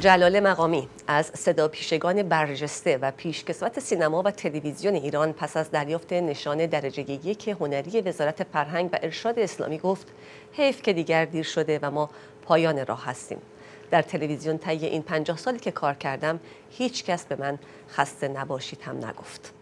جلال مقامی از صدا پیشگان برجسته و پیشکسوت سینما و تلویزیون ایران پس از دریافت نشان درجه یک هنری وزارت فرهنگ و ارشاد اسلامی گفت حیف که دیگر دیر شده و ما پایان راه هستیم. در تلویزیون طی این پنجاه سالی که کار کردم هیچ کس به من خسته نباشید هم نگفت.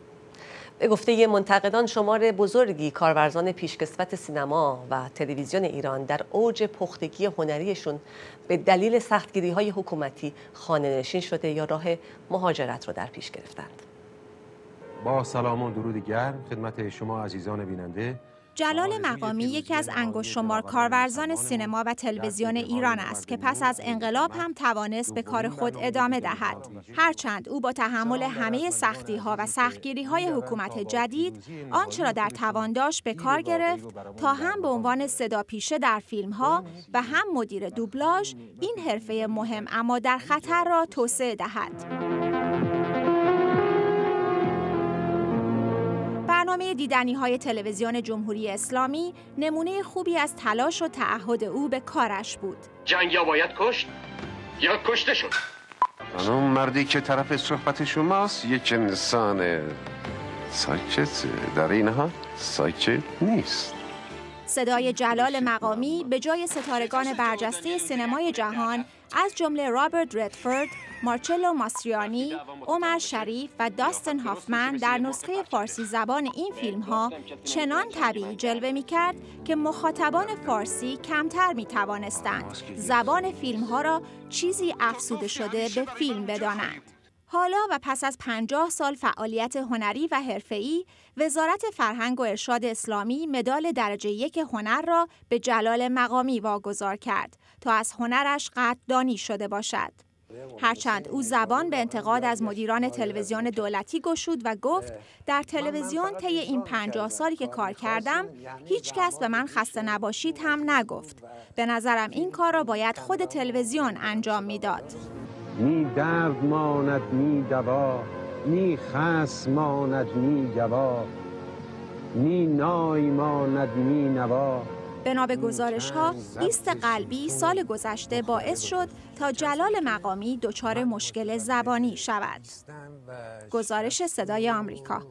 به گفته منتقدان شمار بزرگی کارورزان پیشکسوت سینما و تلویزیون ایران در اوج پختگی هنریشون به دلیل سختگیری های حکومتی خانه نشین شده یا راه مهاجرت رو در پیش گرفتند. با سلام و درود گرم خدمت شما عزیزان بیننده جلال مقامی یکی از انگشت شمار کارورزان سینما و تلویزیون ایران است که پس از انقلاب هم توانست به کار خود ادامه دهد. هرچند او با تحمل همه سختی ها و سختگیری های حکومت جدید آنچه را در توان داشت به کار گرفت تا هم به عنوان صدا پیشه در فیلم ها و هم مدیر دوبلاژ این حرفه مهم اما در خطر را توسعه دهد. برنامه دیدنی های تلویزیون جمهوری اسلامی نمونه خوبی از تلاش و تعهد او به کارش بود. جنگ یا باید کشت یا کشته شد. اون مردی که طرف صحبت شماست یک انسان ساکت در این ها ساکت نیست. صدای جلال مقامی به جای ستارگان برجسته سینمای جهان از جمله رابرت ردفورد، مارچلو ماستریانی، عمر شریف و داستن هافمن در نسخه فارسی زبان این فیلم ها چنان طبیعی جلوه می کرد که مخاطبان فارسی کمتر می توانستند زبان فیلم ها را چیزی افسوده شده به فیلم بدانند. حالا و پس از پنجاه سال فعالیت هنری و حرفه‌ای، وزارت فرهنگ و ارشاد اسلامی مدال درجه یک هنر را به جلال مقامی واگذار کرد تا از هنرش قدردانی شده باشد. هرچند او زبان به انتقاد از مدیران تلویزیون دولتی گشود و گفت در تلویزیون طی این پنجاه سالی که کار کردم هیچ کس به من خسته نباشید هم نگفت به نظرم این کار را باید خود تلویزیون انجام می‌داد. نی درد ماند نی دوا نی خس ماند نی جوا. نی نای ماند نی نوا. بنا به گزارش ها ایست قلبی سال گذشته باعث شد تا جلال مقامی دچار مشکل زبانی شود. گزارش صدای آمریکا.